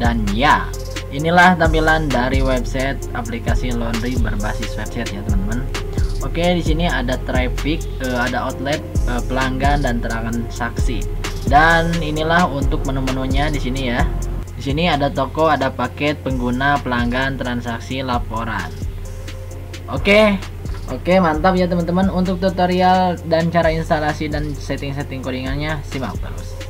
Dan ya, inilah tampilan dari website aplikasi laundry berbasis website ya teman-teman. Oke, di sini ada traffic, eh, ada outlet, eh, pelanggan dan transaksi. Dan inilah untuk menu-menunya di sini ya. Di sini ada toko, ada paket, pengguna, pelanggan, transaksi, laporan. Oke, oke mantap ya teman-teman. Untuk tutorial dan cara instalasi dan setting-setting codingannya simak terus.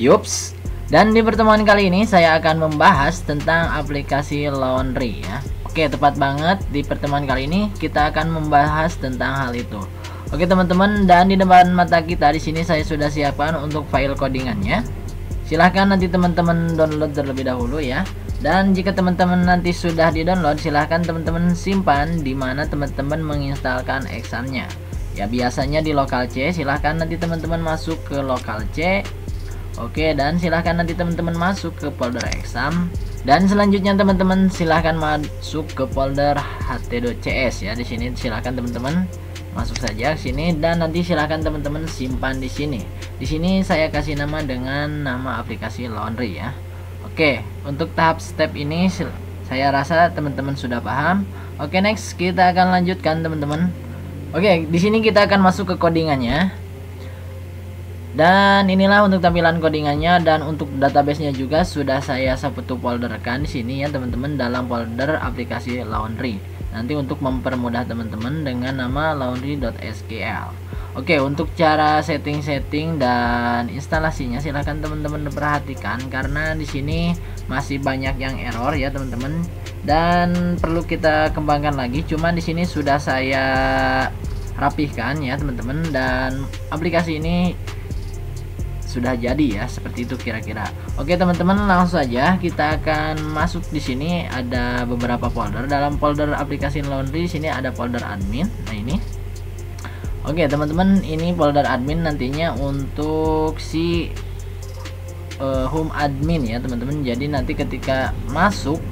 Yups, dan di pertemuan kali ini saya akan membahas tentang aplikasi laundry ya. Oke, tepat banget di pertemuan kali ini kita akan membahas tentang hal itu. Oke, teman-teman, dan di depan mata kita di sini saya sudah siapkan untuk file codingannya. Silahkan nanti teman-teman download terlebih dahulu ya. Dan jika teman-teman nanti sudah di-download, silahkan teman-teman simpan di mana teman-teman menginstalkan examnya. Ya, biasanya di lokal C, silahkan nanti teman-teman masuk ke lokal C Oke, dan silahkan nanti teman-teman masuk ke folder exam dan selanjutnya teman-teman silahkan masuk ke folder ht.cs ya. Di sini silahkan teman-teman masuk saja ke sini dan nanti silahkan teman-teman simpan di sini. Di sini saya kasih nama dengan nama aplikasi laundry ya. Oke, untuk tahap step ini saya rasa teman-teman sudah paham. Oke, next kita akan lanjutkan teman-teman. Oke, di sini kita akan masuk ke codingannya dan inilah untuk tampilan codingannya dan untuk databasenya juga sudah saya satu folderkan di sini ya teman-teman dalam folder aplikasi laundry. Nanti untuk mempermudah teman-teman dengan nama laundry.sql oke untuk cara setting-setting dan instalasinya silahkan teman-teman perhatikan karena di sini masih banyak yang error ya teman-teman. Dan perlu kita kembangkan lagi cuma di sini sudah saya rapihkan ya teman-teman. Dan aplikasi ini sudah jadi ya seperti itu kira-kira. Oke teman-teman langsung saja kita akan masuk di sini. Ada beberapa folder. Dalam folder aplikasi laundry sini ada folder admin. Nah ini. Oke teman-teman ini folder admin nantinya untuk si uh, home admin ya teman-teman. Jadi nanti ketika masuk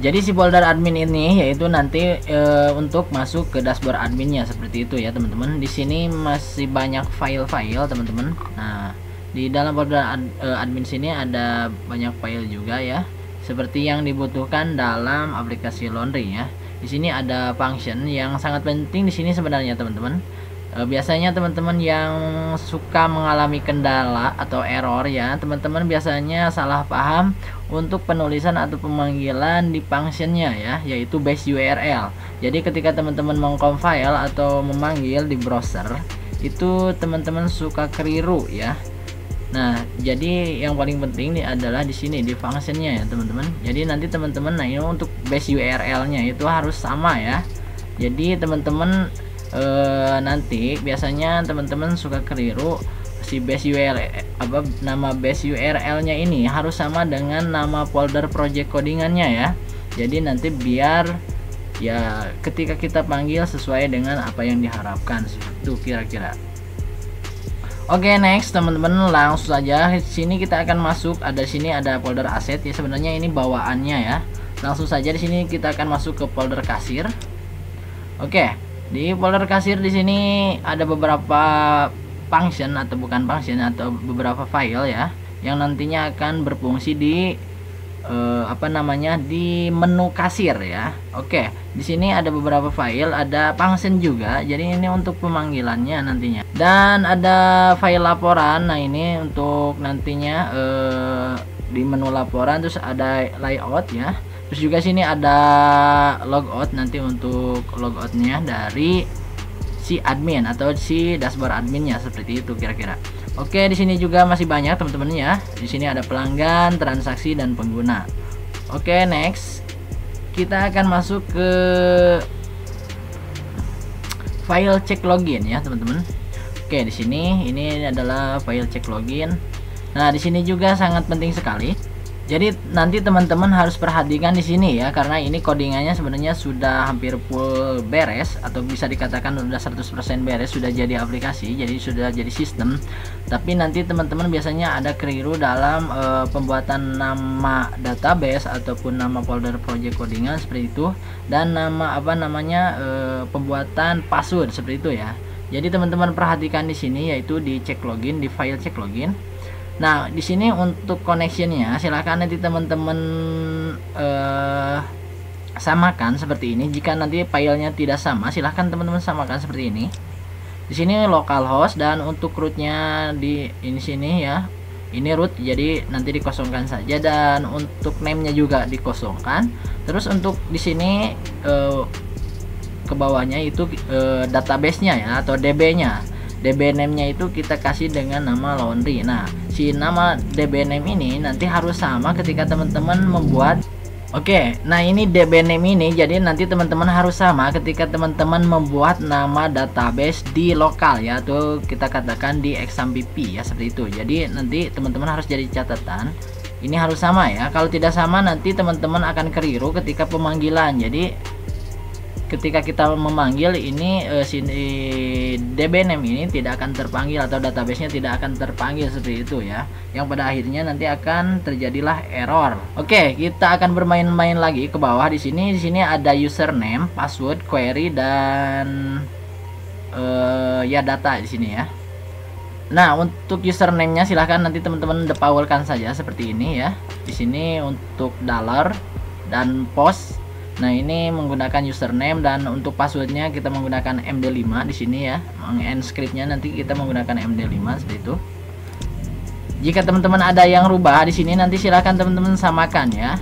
jadi si folder admin ini yaitu nanti e, untuk masuk ke dashboard adminnya seperti itu ya teman-teman. Di sini masih banyak file-file teman-teman. Nah, di dalam folder ad, uh, admin sini ada banyak file juga ya. Seperti yang dibutuhkan dalam aplikasi laundry ya. Di sini ada function yang sangat penting di sini sebenarnya teman-teman. E, biasanya teman-teman yang suka mengalami kendala atau error ya teman-teman biasanya salah paham untuk penulisan atau pemanggilan di functionnya ya yaitu base URL jadi ketika teman-teman mengcompile atau memanggil di browser itu teman-teman suka keliru ya Nah, jadi yang paling penting nih adalah di sini di functionnya ya teman-teman. Jadi nanti teman-teman nah ini untuk base URL-nya itu harus sama ya. Jadi teman-teman e, nanti biasanya teman-teman suka keliru si base URL apa nama base URL-nya ini harus sama dengan nama folder project codingannya ya. Jadi nanti biar ya ketika kita panggil sesuai dengan apa yang diharapkan itu kira-kira. Oke okay, next teman-teman langsung saja. Sini kita akan masuk. Ada sini ada folder aset. Ya sebenarnya ini bawaannya ya. Langsung saja di sini kita akan masuk ke folder kasir. Oke okay, di folder kasir di sini ada beberapa function atau bukan function atau beberapa file ya yang nantinya akan berfungsi di uh, apa namanya di menu kasir ya. Oke, di sini ada beberapa file, ada function juga. Jadi ini untuk pemanggilannya nantinya. Dan ada file laporan. Nah, ini untuk nantinya uh, di menu laporan terus ada layout ya. Terus juga sini ada logout nanti untuk logoutnya dari si admin atau si dashboard adminnya seperti itu kira-kira. Oke, di sini juga masih banyak teman-teman ya. Di sini ada pelanggan, transaksi dan pengguna. Oke, next. Kita akan masuk ke file cek login ya, teman-teman. Oke, di sini ini adalah file cek login. Nah, di sini juga sangat penting sekali. Jadi nanti teman-teman harus perhatikan di sini ya karena ini codingannya sebenarnya sudah hampir full beres atau bisa dikatakan sudah 100% beres sudah jadi aplikasi jadi sudah jadi sistem. Tapi nanti teman-teman biasanya ada keliru dalam e, pembuatan nama database ataupun nama folder project codingan seperti itu dan nama apa namanya e, pembuatan password seperti itu ya. Jadi teman-teman perhatikan di sini yaitu di cek login di file cek login Nah, di sini untuk connectionnya silahkan nanti teman-teman uh, samakan seperti ini. Jika nanti filenya tidak sama, silahkan teman-teman samakan seperti ini. Di sini localhost dan untuk rootnya di ini sini ya. Ini root jadi nanti dikosongkan saja dan untuk name-nya juga dikosongkan. Terus untuk di sini uh, ke bawahnya itu uh, database-nya ya atau DB-nya DB name-nya itu kita kasih dengan nama laundry. Nah, si nama DB name ini nanti harus sama ketika teman-teman membuat Oke, nah ini DB name ini jadi nanti teman-teman harus sama ketika teman-teman membuat nama database di lokal ya atau kita katakan di XAMPP ya seperti itu. Jadi nanti teman-teman harus jadi catatan ini harus sama ya. Kalau tidak sama nanti teman-teman akan keliru ketika pemanggilan. Jadi ketika kita memanggil ini uh, si DB name ini tidak akan terpanggil atau databasenya tidak akan terpanggil seperti itu ya. Yang pada akhirnya nanti akan terjadilah error. Oke kita akan bermain-main lagi ke bawah. Di sini di sini ada username password query dan uh, ya data di sini ya. Nah, untuk username-nya silahkan nanti teman-teman depawelkan saja seperti ini ya. Di sini untuk dollar dan post Nah, ini menggunakan username dan untuk passwordnya kita menggunakan MD5 di sini ya. Menginscriptnya nanti kita menggunakan MD5 seperti itu. Jika teman-teman ada yang rubah di sini nanti silahkan teman-teman samakan ya.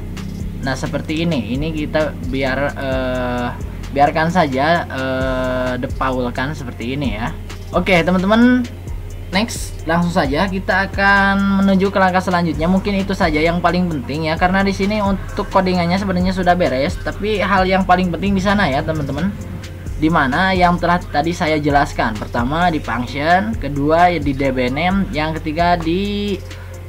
Nah, seperti ini. Ini kita biar uh, biarkan saja uh, depaulkan seperti ini ya. Oke, teman-teman next langsung saja kita akan menuju ke langkah selanjutnya. Mungkin itu saja yang paling penting ya karena di sini untuk codingannya sebenarnya sudah beres tapi hal yang paling penting di sana ya teman-teman. Di mana yang telah tadi saya jelaskan. Pertama di function kedua di dbname yang ketiga di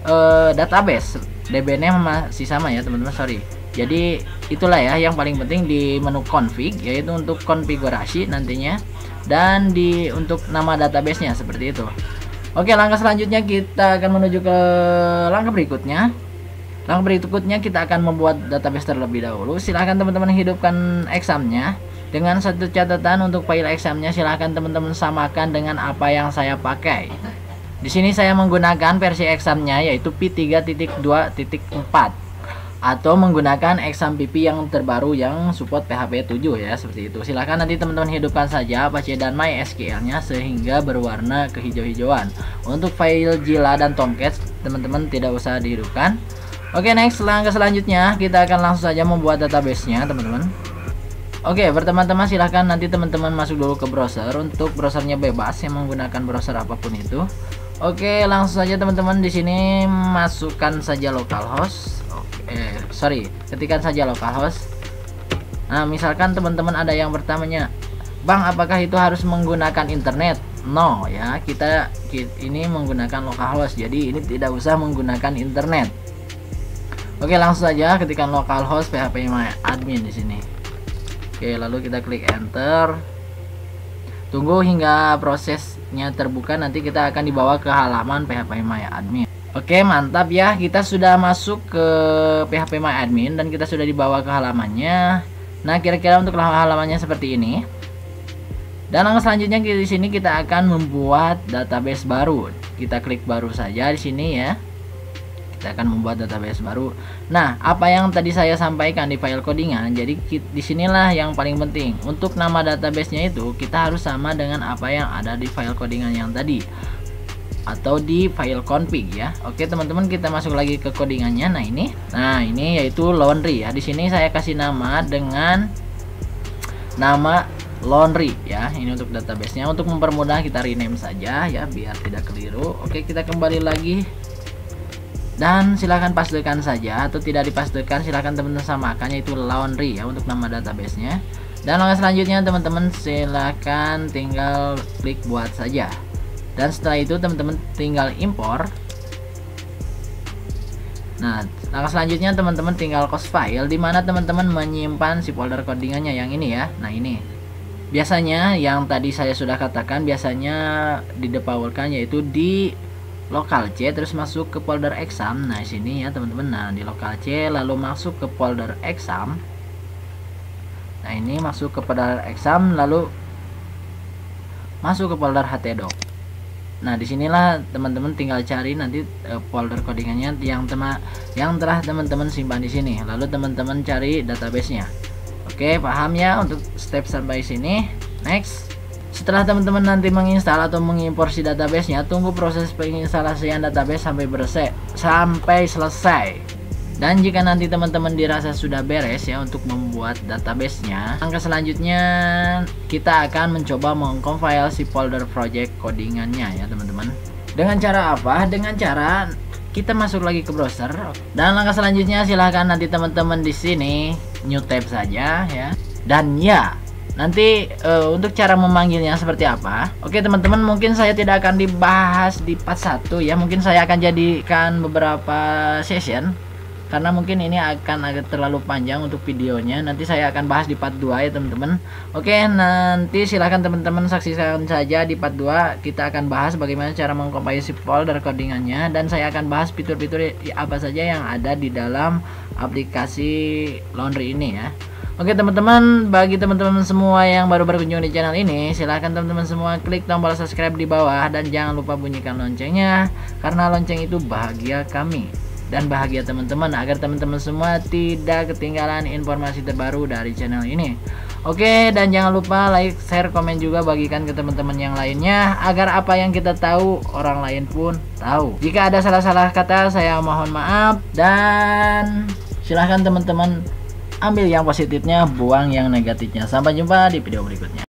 uh, database. dbname masih sama ya teman-teman sorry. Jadi itulah ya yang paling penting di menu config yaitu untuk konfigurasi nantinya dan di untuk nama databasenya seperti itu Oke, langkah selanjutnya kita akan menuju ke langkah berikutnya. Langkah berikutnya kita akan membuat database terlebih dahulu. Silahkan teman-teman hidupkan examnya. Dengan satu catatan untuk file examnya silahkan teman-teman samakan dengan apa yang saya pakai. Di sini saya menggunakan versi examnya yaitu P3.2.4 atau menggunakan XAMPP yang terbaru yang support PHP 7 ya seperti itu. Silahkan nanti teman-teman hidupkan saja Apache dan MySQL nya sehingga berwarna kehijau-hijauan. Untuk file Jila dan Tomcat teman-teman tidak usah dihidupkan. Oke next langkah selanjutnya. Kita akan langsung saja membuat database nya teman-teman. Oke, pertama-tama silahkan nanti teman-teman masuk dulu ke browser. Untuk browsernya bebas yang menggunakan browser apa pun itu. Oke, langsung saja teman-teman di sini masukkan saja localhost eh sorry ketikkan saja localhost nah misalkan teman-teman ada yang bertanya Bang apakah itu harus menggunakan internet? No ya kita ini menggunakan localhost jadi ini tidak usah menggunakan internet. Oke langsung saja ketikkan localhost php my admin di sini. Oke lalu kita klik enter. Tunggu hingga prosesnya terbuka nanti kita akan dibawa ke halaman php my admin Oke mantap ya. Kita sudah masuk ke PHP My Admin dan kita sudah dibawa ke halamannya. Nah kira-kira untuk halamannya seperti ini. Dan langkah selanjutnya di sini kita akan membuat database baru. Kita klik baru saja di sini ya. Kita akan membuat database baru. Nah apa yang tadi saya sampaikan di file codingan jadi di sinilah yang paling penting. Untuk nama databasenya itu kita harus sama dengan apa yang ada di file codingan yang tadi atau di file config ya. Oke, teman-teman kita masuk lagi ke codingannya. Nah, ini. Nah, ini yaitu laundry ya. Di sini saya kasih nama dengan nama laundry ya. Ini untuk databasenya. Untuk mempermudah kita rename saja ya biar tidak keliru. Oke, kita kembali lagi dan silahkan pastikan saja atau tidak dipastikan silahkan teman-teman samakan yaitu laundry ya untuk nama databasenya dan langkah selanjutnya teman-teman silahkan tinggal klik buat saja dan setelah itu teman-teman tinggal impor Nah, langkah selanjutnya teman-teman tinggal close file di mana teman-teman menyimpan si folder codingannya yang ini ya. Nah, ini. Biasanya yang tadi saya sudah katakan biasanya didepowerkan yaitu di lokal C terus masuk ke folder exam. Nah, sini ya teman-teman. Nah, di lokal C lalu masuk ke folder exam. Nah, ini masuk ke folder exam lalu masuk ke folder htdoc nah di sinilah teman-teman tinggal cari nanti uh, folder codingannya yang tema yang telah teman-teman simpan di sini. Lalu teman-teman cari databasenya. Oke paham ya untuk step sampai sini. Next. Setelah teman-teman nanti menginstal atau mengimpor si databasenya tunggu proses penginstalasian database sampai bersih sampai selesai dan jika nanti teman-teman dirasa sudah beres ya untuk membuat databasenya, langkah selanjutnya kita akan mencoba mengcompile si folder project codingannya ya teman-teman. Dengan cara apa? Dengan cara kita masuk lagi ke browser dan langkah selanjutnya silahkan nanti teman-teman di sini new tab saja ya. Dan ya, nanti uh, untuk cara memanggilnya seperti apa oke teman-teman mungkin saya tidak akan dibahas di part 1 ya mungkin saya akan jadikan beberapa session karena mungkin ini akan agak terlalu panjang untuk videonya. Nanti saya akan bahas di part 2 ya teman-teman. Oke nanti silahkan teman-teman saksikan saja di part 2 kita akan bahas bagaimana cara mengkompilasi folder codingannya. Dan saya akan bahas fitur-fitur apa saja yang ada di dalam aplikasi laundry ini ya. Oke teman-teman, bagi teman-teman semua yang baru berkunjung di channel ini, silahkan teman-teman semua klik tombol subscribe di bawah. Dan jangan lupa bunyikan loncengnya, karena lonceng itu bahagia kami dan bahagia teman-teman agar teman-teman semua tidak ketinggalan informasi terbaru dari channel ini. Oke, dan jangan lupa like, share, komen juga bagikan ke teman-teman yang lainnya agar apa yang kita tahu orang lain pun tahu. Jika ada salah-salah kata saya mohon maaf dan silahkan teman-teman ambil yang positifnya, buang yang negatifnya. Sampai jumpa di video berikutnya.